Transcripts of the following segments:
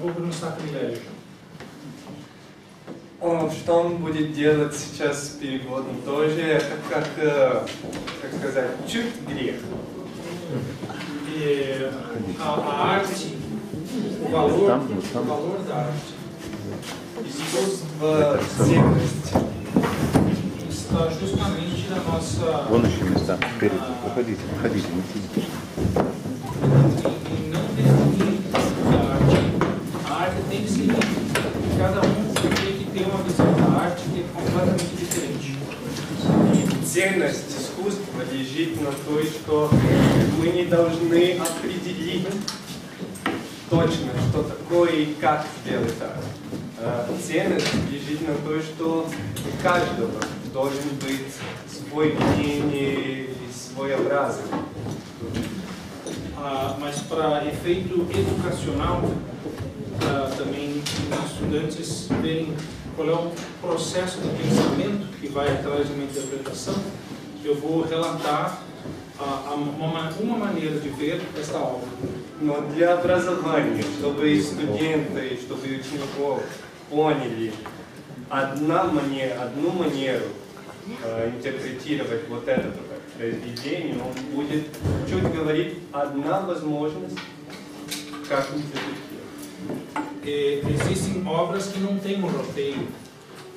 Богом сакриляжем. Что он будет делать сейчас с переводом тоже, это как, э, как сказать, чуть грех. И, а, арти, уголор, уголор да, арти. Искусство секрести. Justamente на nossa... Э, Вон еще места, впереди. Выходите, выходите, не сидите. ценность искусства лежит на той, что мы не должны определить точно, что такое и как сделать арт. А Ценность лежит на той, что у каждого должен быть свой видение и свой образ. Ah, mas para efeito educacional, para também os estudantes verem qual é o processo de pensamento que vai atrás de uma interpretação, eu vou relatar ah, a- uma, uma maneira de ver esta obra. Но для образования, чтобы студенты, чтобы учеников поняли одна мане- одну манеру э, интерпретировать вот это произведение, он будет чуть говорить одна возможность, как интерпретировать. Eh, existem obras que não têm um roteiro,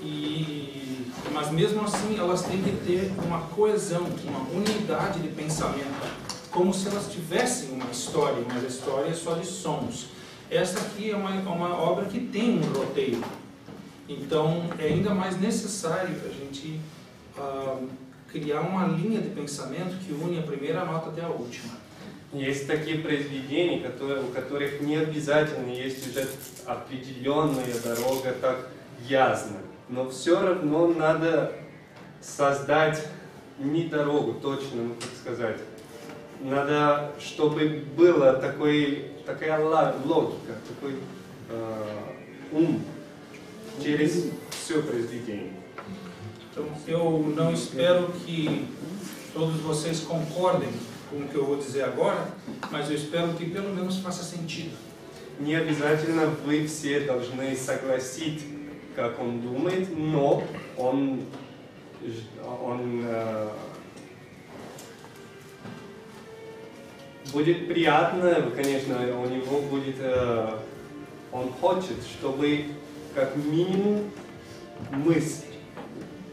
e, mas mesmo assim elas têm que ter uma coesão, uma unidade de pensamento, como se elas tivessem uma história, mas a história é só de sons. Esta aqui é uma, uma obra que tem um roteiro, então é ainda mais necessário a gente ah, criar uma linha de pensamento que une a primeira nota até a última. Есть такие произведения, которые, у которых не обязательно есть уже определенная дорога, как ясно. Но все равно надо создать не дорогу, точно, ну как сказать. Надо, чтобы была такой, такая логика, такой э, ум через все произведение. Então, eu não espero que todos vocês concordem com o que eu vou dizer agora, mas eu espero que pelo menos faça sentido. Не обязательно вы все должны согласить, как он думает, но он, он э, будет приятно, конечно, у него будет, э, он хочет, чтобы как минимум мысль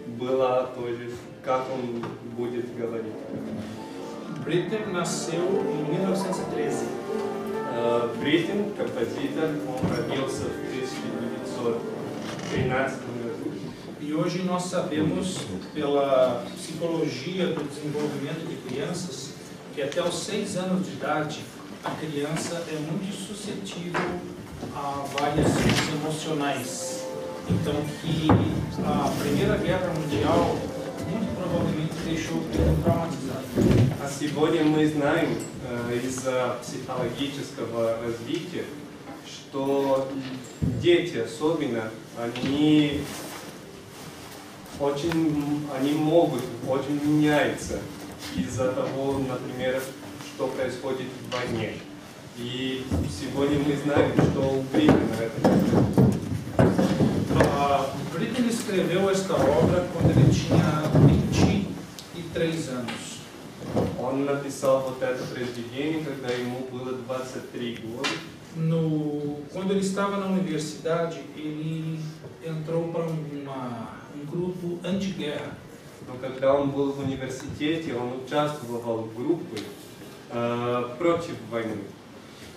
была тоже, как он будет говорить. Britten nasceu em 1913. Uh, Britten, capacita contra Bielsa Christi Divisor, Renato E hoje nós sabemos, pela psicologia do desenvolvimento de crianças, que até os seis anos de idade, a criança é muito suscetível a variações emocionais. Então, que a Primeira Guerra Mundial muito provavelmente deixou pelo trauma сегодня мы знаем э, из-за психологического развития, что дети особенно, они очень, они могут, очень меняются из-за того, например, что происходит в войне. И сегодня мы знаем, что у Британа это Britten escreveu esta obra quando ele tinha 23 anos. Он написал вот это произведение, когда ему было 23 года. No, quando ele estava na universidade, ele entrou para uma, um grupo anti-guerra. Но когда он был в университете, он участвовал в группе э, против войны.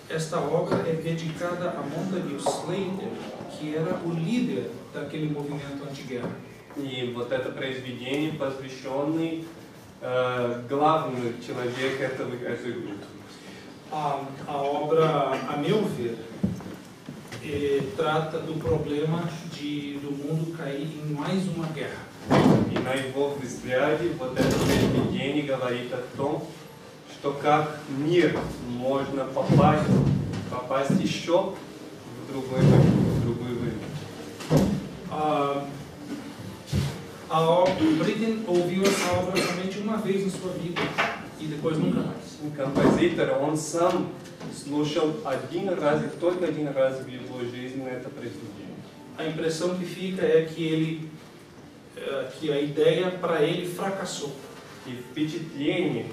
Esta obra é dedicada a Montague Slater, que era o líder daquele movimento anti-guerra. И вот это произведение, посвященное э, главному человеку этого, этой группы. A, a obra, a meu ver, eh, trata do problema de, do mundo cair em mais uma guerra. И на его взгляде вот это произведение говорит о том, что как мир можно попасть, попасть еще в другой войну, в другую войну. A, a obra, Britten ouviu essa obra somente uma vez em sua vida e depois nunca mais. Композитор, он сам слушал один раз, только один раз в его жизни это произведение. A impressão que fica é que ele, eh, que a ideia para ele fracassou. И впечатление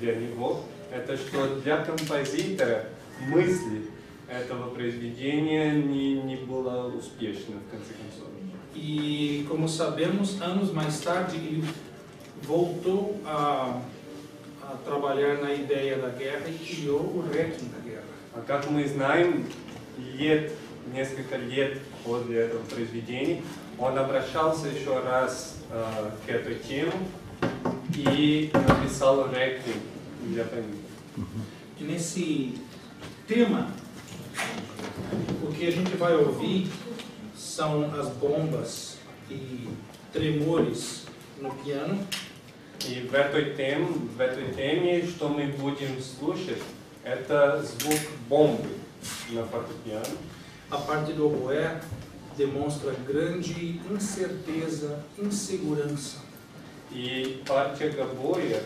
для него, это что для композитора мысли этого произведения не, не было успешно в конце концов. E como sabemos, anos mais tarde ele voltou a, a trabalhar na ideia da guerra e criou o Requiem da guerra. А как мы знаем, лет, несколько лет после этого произведения, он обращался еще раз э, к этой теме и написал реквием для памяти. E nesse tema, o que a gente vai ouvir são as bombas e tremores no piano И в этой, теме, в этой теме, что мы будем слушать, это звук бомбы на фортепиано. A parte do oboé demonstra grande incerteza, insegurança. И партия гобоя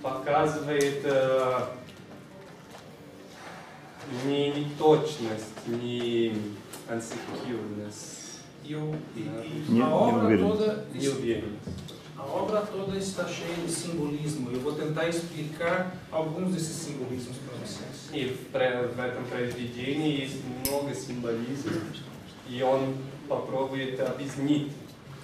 показывает э, не неточность, не unsecureness, E, o, e, e Не- a obra неуверенность. toda неуверенность. a obra toda está cheia de simbolismo. Eu vou tentar explicar alguns desses simbolismos para vocês. И в, про- в этом произведении есть много символизма, и он попробует объяснить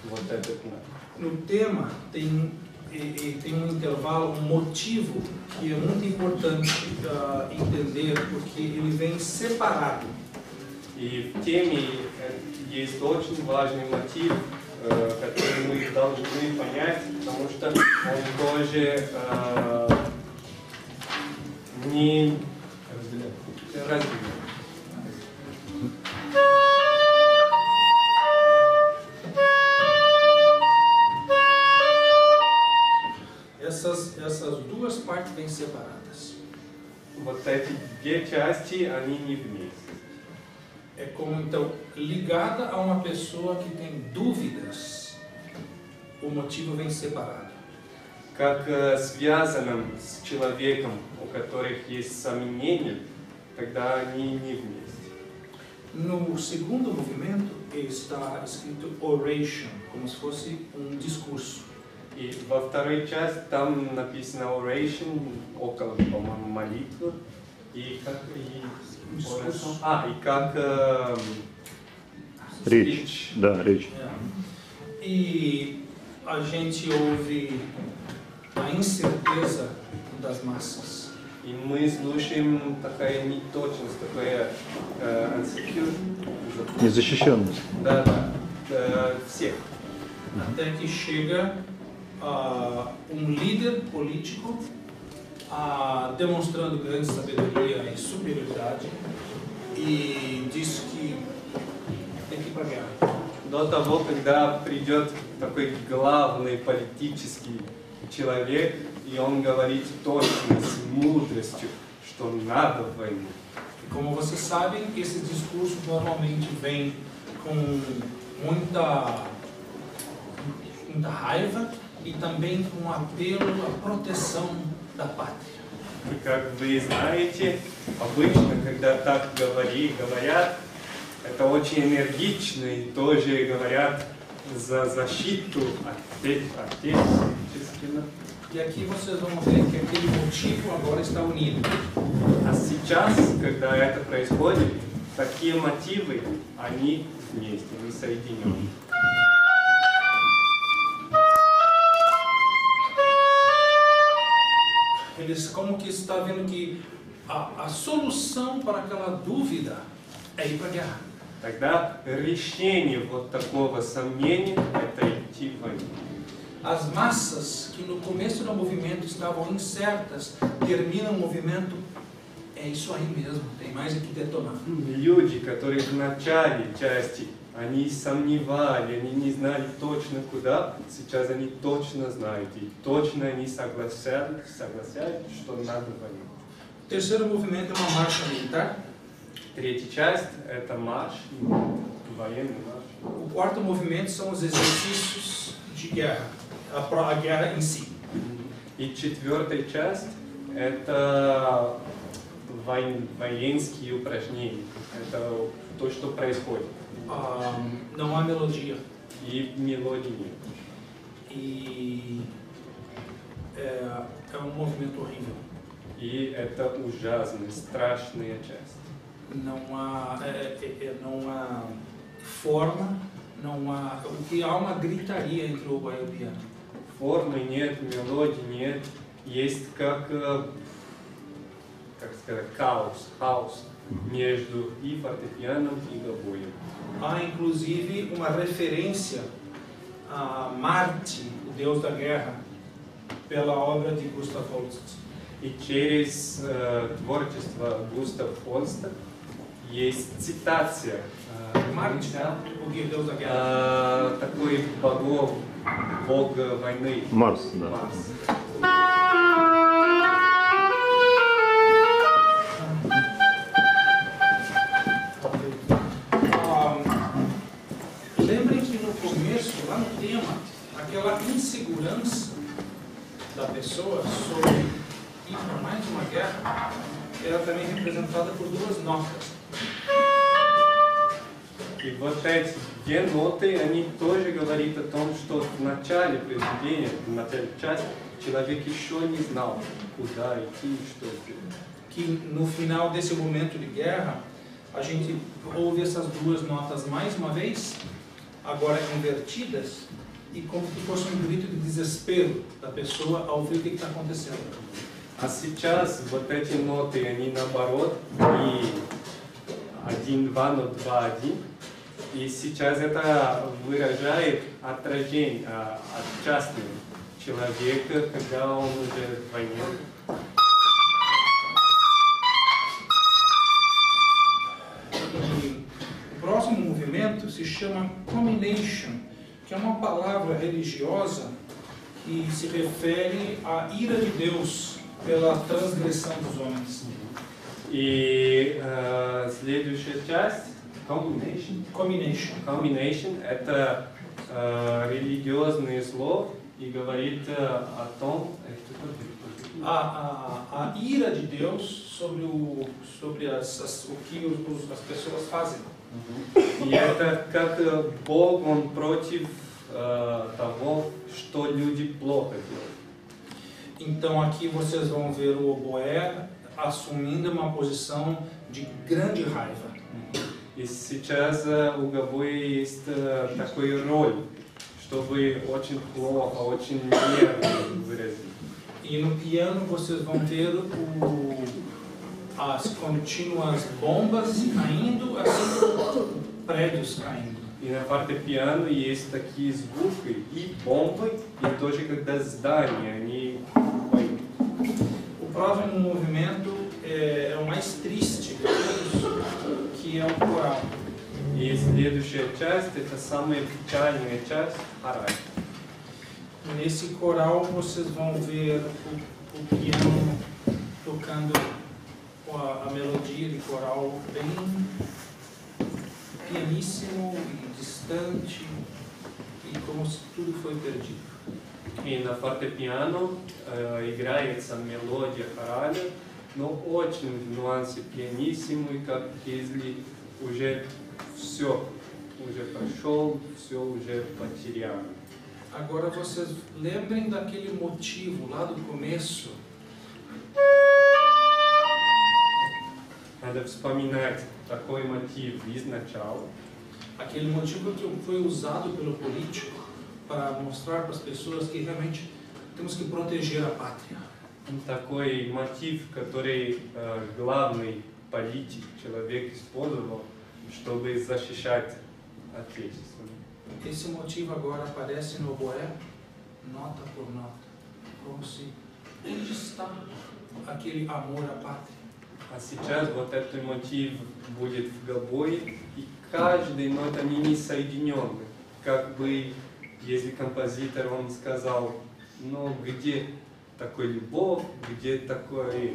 вот этот на- No tema tem e, e tem um intervalo, um motivo que é muito importante ah, entender, porque ele vem separado. И в теме э, есть очень важный мотив, э, который мы должны понять, потому что он тоже э, не разделен. ligada a uma pessoa que tem dúvidas, o motivo vem separado. Как э, связанным с человеком, у которых есть сомнения, тогда они не вместе. No segundo movimento está escrito oration, como se fosse um discurso. И во второй части там написано oration, около, по-моему, молитвы. И как и Discurso. А, и как эм, Речь. speech. Да, речь. É. E a gente ouve a incerteza das massas. И мы слушаем такая неточность, такая э, insecure. Незащищенность. Да, да. Э, всех. Até que chega ah, um líder político ah, demonstrando grande sabedoria e superioridade e diz que До того, когда придет такой главный политический человек, и он говорит точно, с mудростью, что надо войну. Como vocês sabem, esses discursos normalmente vêm com muita, muita raiva e também com apelo à proteção da pátria. Как вы знаете, обычно, когда так говори, говорят, это очень энергично и тоже говорят за защиту отече- отечественных. E aqui vocês vão ver que aquele motivo agora está unido. А сейчас, когда это происходит, такие мотивы, они вместе, они соединены. Eles como que está vendo que a, a solução para aquela dúvida é ir para a guerra. Тогда решение вот такого сомнения – это идти в войну. As massas que no começo do movimento estavam incertas, terminam o movimento, é isso aí mesmo, tem mais é que detonar. Люди, которые в начале части, они сомневали, они не знали точно куда, сейчас они точно знают, и точно они согласятся, согласятся что надо войну. O terceiro movimento é uma marcha militar. Третья часть – это марш, военный марш. O quarto movimento são os exercícios de guerra, a, a guerra em si. И четвертая часть – это вой- воинские упражнения. Это то, что происходит. Ah, não há melodia. И мелодии нет. E é, é um movimento horrível. И это ужасная, страшная часть. Não há, é, é, é, não há forma, não há. O que há uma gritaria entre o oboé e o piano. Формы нет, мелодий нет. Есть как, э, как сказать, хаос, хаос между и фортепианом, и гобоем. Há inclusive uma referência a Marte, o deus da guerra, pela obra de Gustav Holst. И через э, творчество Густав Холста есть цитация э, Marte, o deus da guerra. э, такой богов, бог войны. Марс, да. Марс. Ah, lembrem que no começo, lá no tema, aquela insegurança da pessoa sobre ir para mais uma guerra era também representada por duas notas. И вот эти две ноты, они тоже говорят о том, что в начале произведения, в начале части, человек еще не знал, куда идти и что делать. Que no final desse momento de guerra, a gente ouve essas duas notas mais uma vez, agora invertidas, e como se fosse um grito de desespero da pessoa ao ver o que está acontecendo. А сейчас вот эти ноты, они наоборот, и один, два, но два, один. И сейчас это выражает отражение, а, отчастлив человека, когда он уже в войне. E o próximo movimento se chama Combination, que é uma palavra religiosa que se refere à ira de Deus pela transgressão dos homens. И э, следующая часть, combination, Combination. combination это э, религиозный слов и говорит э, о том, э, что это? A, a, a ira de Deus sobre, o, sobre as, as, o que os, os- as pessoas fazem. И это как э, Бог, Он против э, того, что люди плохо делают. Então aqui vocês vão ver o oboé assumindo uma posição de grande raiva. И сейчас э, у Габоя есть э, такой роль, чтобы очень плохо, очень нервно выразить. E no piano vocês vão ver o, as contínuas bombas caindo, assim como prédios caindo. И на фортепиано есть такие звуки и бомбы, и тоже когда здания, они упают. O próximo movimento é, é o mais triste de todos, que é o coral. И следующая часть, это самая печальная часть, хораль. Nesse coral vocês vão ver o, o piano tocando com a, a melodia de coral bem pianíssimo e distante e como se tudo foi perdido. И на фортепиано э, играется мелодия хораля, но очень в нюансе пианиссимый, как если уже все уже прошел, все уже потеряно. Agora vocês lembrem daquele motivo lá do começo, Надо вспоминать такой мотив из начала, aquele motivo que foi usado pelo político para mostrar para as pessoas que realmente temos que proteger a pátria. такой мотив, который э, главный политик, человек использовал, чтобы защищать Отечество. Esse motivo agora aparece no oboé, nota por nota, como se onde está aquele amor à pátria. А сейчас вот этот мотив будет в гобое, и каждый нот они не соединены. Как бы, если композитор, он сказал, ну где такой любовь, где такое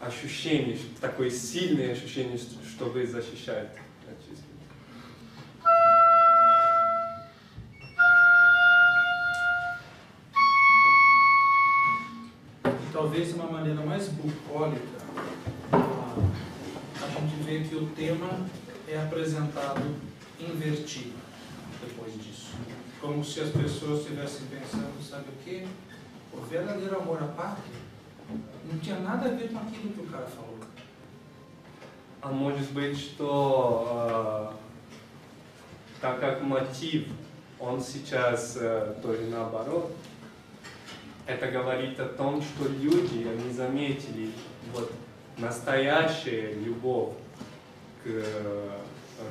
ощущение, такое сильное ощущение, что- защищать Отечество. talvez uma maneira mais bucólica, ah, a gente vê que o tema é apresentado invertido. Como se as pessoas estivessem pensando, sabe o quê? O verdadeiro amor à pátria não tinha nada a ver com aquilo que o cara falou. А может быть, что э, так как мотив, он сейчас э, тоже наоборот, это говорит о том, что люди, они заметили вот настоящая любовь к э,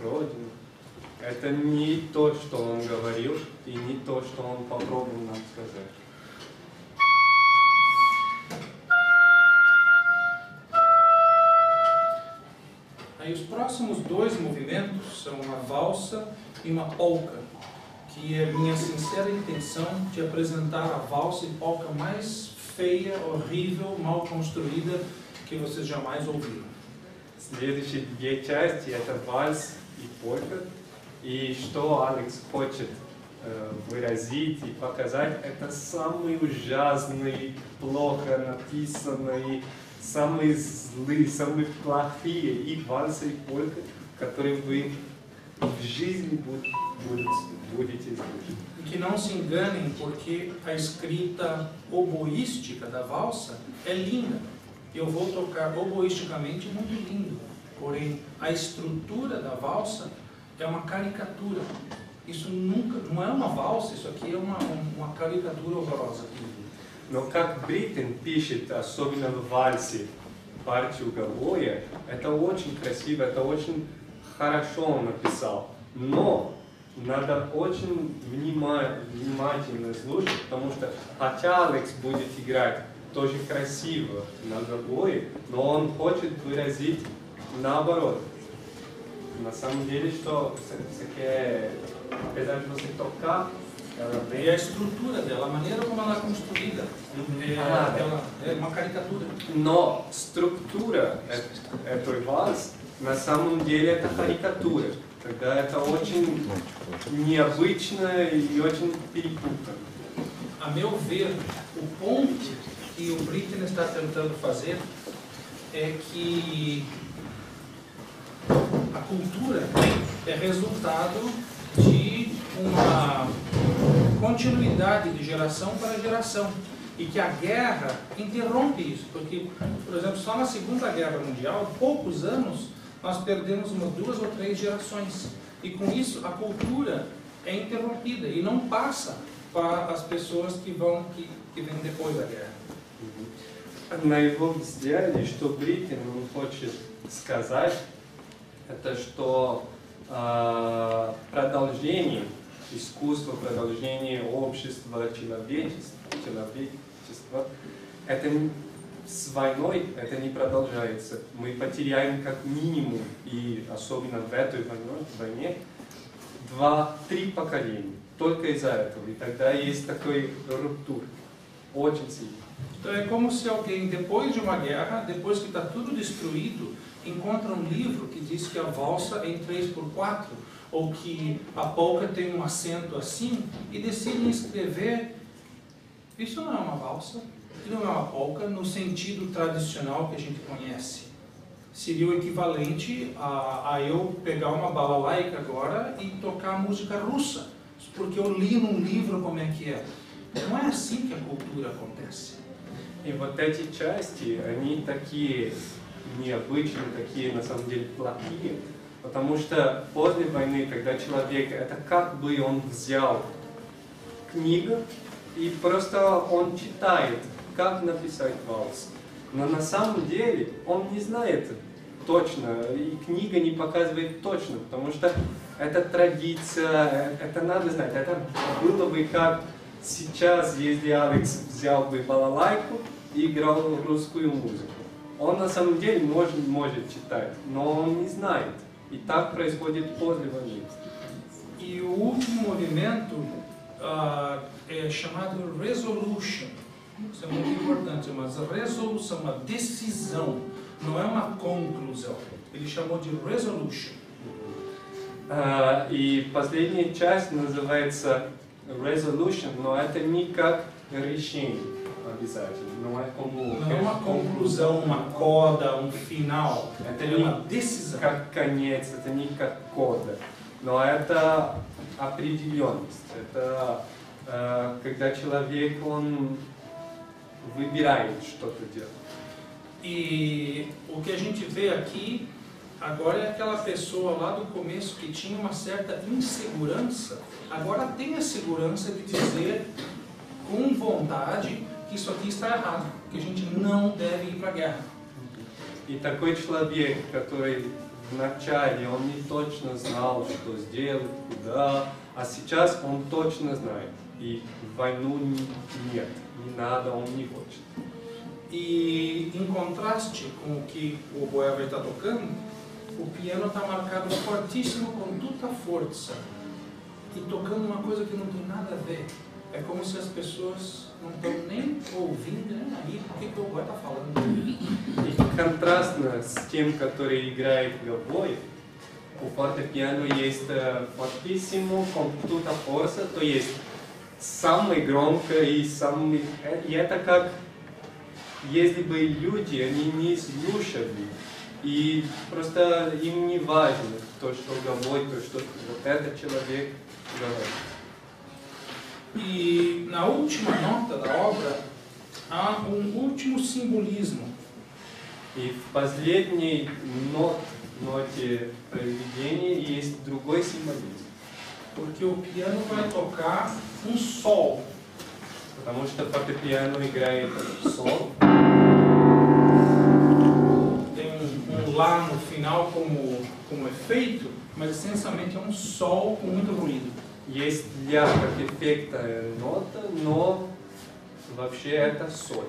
родине. Это не то, что он говорил, и не то, что он попробовал нам сказать. Aí os próximos dois movimentos são uma valsa e uma polca, que é minha sincera intenção de apresentar a valsa e polca mais feia, horrível, mal construída que vocês jamais ouviram. Следующие две части это вальс и полька. И что Алекс хочет э, выразить и показать, это самый ужасный, плохо написанный, самые злые, самые плохие и вальсы, и полька, которые вы в жизни буд- буд- будете слышать. E que não se enganem, porque a escrita oboística da valsa é linda. Eu vou tocar oboisticamente muito lindo. Porém, a estrutura da valsa é uma caricatura. Isso nunca, não é uma valsa, isso aqui é uma, uma caricatura horrorosa. Но как Бриттен пишет, особенно в вальсе, партию Гавоя, это очень красиво, это очень хорошо он написал. Но надо очень внима- внимательно слушать, потому что хотя Алекс будет играть тоже красиво на гавое, но он хочет выразить наоборот. На самом деле, что você quer, apesar de você tocar, ela E vem a estrutura dela, a maneira como ela é construída, é, Ah, ela é uma caricatura. Но структура э- этой ваз на самом деле это карикатура. Тогда это очень необычно и очень перепутано. A meu ver, o ponto que o Britten está tentando fazer é que a cultura é resultado de uma continuidade de geração para geração e que a guerra interrompe isso, porque, por exemplo, só na Segunda Guerra Mundial, poucos anos, nós perdemos umas duas ou três gerações e com isso a cultura é interrompida e não passa para as pessoas que vão que, que vêm depois da guerra. На его взгляде, что Бриттин он хочет сказать, это что а, продолжение искусства, продолжение общества, человечества, человечества, это с войной это не продолжается. Мы потеряем как минимум, и особенно в этой войне, войне два-три поколения. Только из-за этого. И тогда есть такой руптур. Очень сильный. Então é como se alguém, depois de uma guerra, depois que está tudo encontra um livro que diz que a valsa é em 3x4, ou que a polca tem um acento assim, e decidem escrever. Isso não é uma valsa, isso não é uma polca no sentido tradicional que a gente conhece. Seria o equivalente a, a eu pegar uma balalaica agora e tocar música russa, porque eu li num livro como é que é. Não é assim que a cultura acontece. И вот эти части, они такие необычные, такие на самом деле плохие, потому что после войны, когда человек, это как бы он взял книгу и просто он читает, как написать валс. Но на самом деле он не знает точно, и книга не показывает точно, потому что это традиция, это надо знать. Это было бы как сейчас, если Алекс взял бы балалайку и играл русскую музыку. Он на самом деле может, может читать, но он не знает. И так происходит после войны. E o último movimento ah, é chamado resolution. Isso é muito importante, é uma resolução, uma decisão, não é uma conclusão. Ele chamou de resolution. А, И последняя часть называется resolution, но это не как решение. обязательно. Não é como... Não é uma conclusão, uma coda, um final. Это É не uma decisão. как конец, это не как кода. Но это определенность. Это э, когда человек, он выбирает что-то делать. E o que a gente vê aqui agora é aquela pessoa lá do começo que tinha uma certa insegurança, agora tem a segurança de dizer com vontade que isso aqui está errado, que a gente não deve ir para a guerra. И такой человек, который вначале он не точно знал, что сделать, куда, а сейчас он точно знает. И войну н- нет, не надо, он не хочет. E em contraste com o que o oboé vai estar tocando, o piano está marcado fortíssimo com toda a força e tocando uma coisa que não tem nada a ver. É como se as pessoas não estão nem ouvindo, nem aí, o que, oboé está falando. И контрастно с тем, который играет гобой, у фортепиано есть fortissimo con tutta forza, то есть самый громко и самый... И это как если бы люди, они не слушали, и просто им не важно то, что гобой, то, что вот этот человек говорит. E na última nota da obra há um último simbolismo. И в последней нот, ноте произведения есть другой символизм. Porque o piano vai tocar um sol. Потому что фортепиано играет сол, Tem um, um lá no final como, como efeito, mas essencialmente é um sol com muito ruído. есть ля как эффектная нота, но вообще это соль.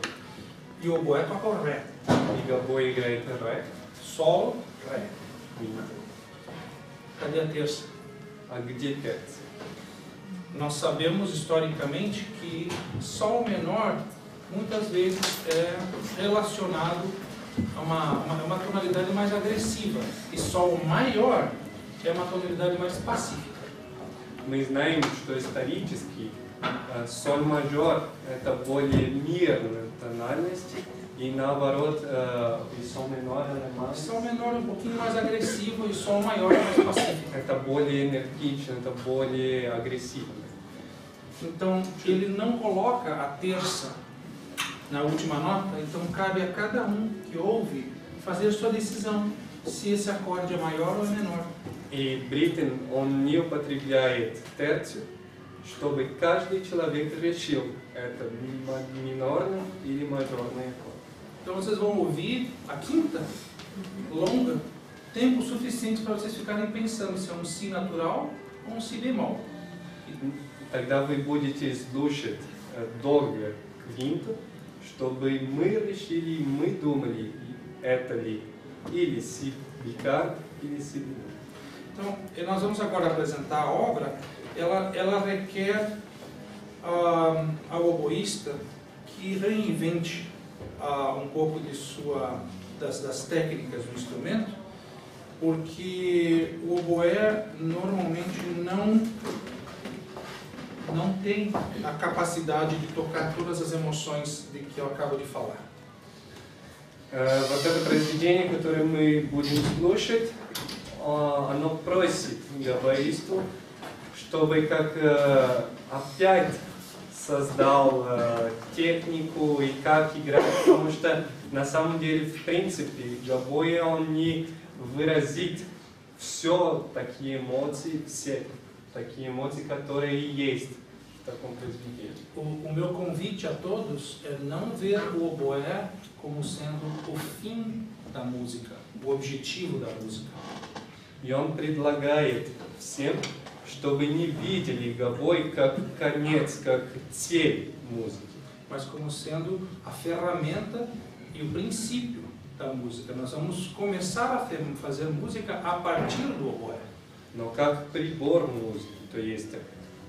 E o oboé toca o ré. И гобой играет ре. Sol, ré. ми. Cadê a terça? А где терция? Nós sabemos historicamente que sol menor muitas vezes é relacionado a uma, uma, uma tonalidade mais agressiva. E sol maior é uma tonalidade mais pacífica. Мы знаем, что исторически э, соль мажор это более мирная тональность, и наоборот, э, и соль минор она mais- Sol menor é um pouquinho mais agressivo e sol maior é mais pacífico. это более энергично, это более агрессивно. Então ele não coloca a terça na última nota, então cabe a cada um que ouve fazer sua decisão se esse acorde é maior ou é menor. И Бриттен, он не употребляет терцию, чтобы каждый человек решил, это ми- минорный или мажорный аккорд. Então vocês vão ouvir a quinta longa, tempo suficiente para vocês ficarem pensando se é um si natural ou um si bemol. И Тогда вы будете слушать э, долго квинту, чтобы мы решили, мы думали, это ли или си бикард, или си бемоль. Então, e nós vamos agora apresentar a obra. Ela, ela requer ah, ao oboísta que reinvente ah, um pouco de sua, das, das técnicas do instrumento, porque o oboé normalmente não, não tem a capacidade de tocar todas as emoções de que eu acabo de falar. Э, Вот это произведение, которое мы будем слушать, а, оно просит габаристу, чтобы как э, опять создал э, технику и как играть, потому что на самом деле, в принципе, габоя он не выразит все такие эмоции, все такие эмоции, которые есть в таком произведении. O, o meu convite a todos é não ver o oboé como sendo o fim da música, o objetivo da música. И он предлагает всем, чтобы не видели гобой как конец, как цель музыки. mas como sendo a ferramenta e o princípio da música. Nós vamos começar a fe- fazer música a partir do oboé. но как прибор музыки. То есть,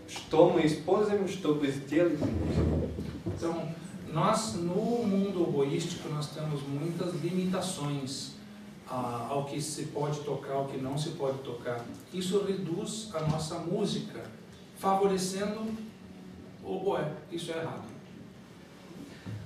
что мы используем, чтобы сделать музыку. Então, nós no mundo oboístico nós temos muitas limitações ah, ao que se pode tocar, ao que não se pode tocar. Isso reduz a nossa música, favorecendo o oboé. Isso é errado.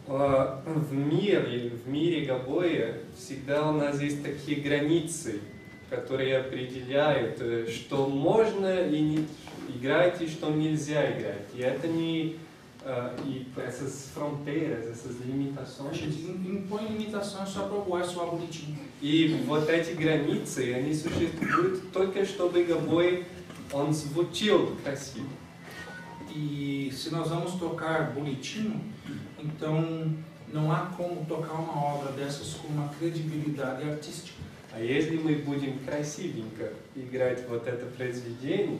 А, В мире, в мире гобоя всегда у нас есть такие границы, которые определяют, э, что можно и не играть, и что nельзя играть. И это не ah, e essas fronteiras, essas A limitações. gente impõe limitações só para o boy soar bonitinho. И вот эти границы, они существуют только чтобы гобой, он звучил красиво. E se nós vamos tocar bonitinho, então não há como tocar uma obra dessas com uma credibilidade artística. А если мы будем красивенько играть вот это произведение,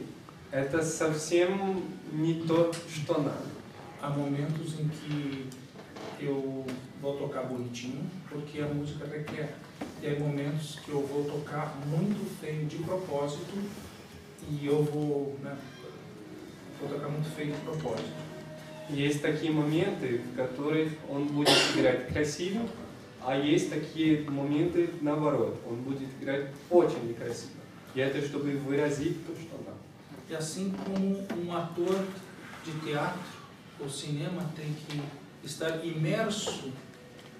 это совсем не то, что надо. Há momentos em que eu vou tocar bonitinho, porque a música requer. E há momentos que eu vou tocar muito feio de propósito e eu vou, né, vou tocar muito feio de propósito. Есть такие моменты, в которых он будет играть красиво, а есть такие моменты наоборот, он будет играть очень некрасиво. И это чтобы выразить то, что надо. E assim como um ator de teatro ou cinema tem que estar imerso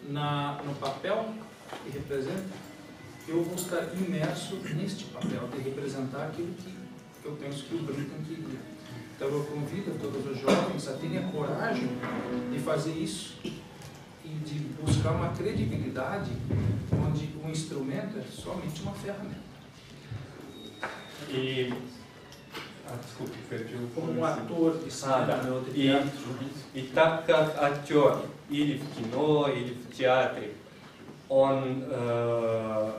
na, no papel que representa, eu vou estar imerso neste papel de representar aquilo que eu penso que o Brigham queria. Então eu convido todos os jovens a terem a coragem de fazer isso e de buscar uma credibilidade onde o instrumento é somente uma ferramenta. И... А, desculpe, perdi o Como um começo. ator de cinema да. ou de И, teatro, и так как актер или в кино, или в театре, он, э,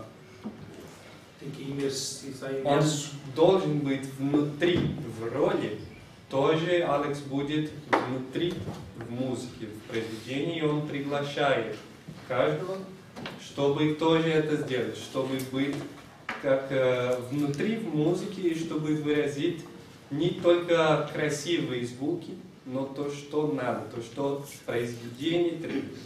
он должен быть внутри в роли, тоже Алекс будет внутри в музыке, в произведении, и он приглашает каждого, чтобы тоже это сделать, чтобы быть как э, внутри в музыке, и чтобы выразить не только красивые звуки, но то, что надо, то, что произведение требует.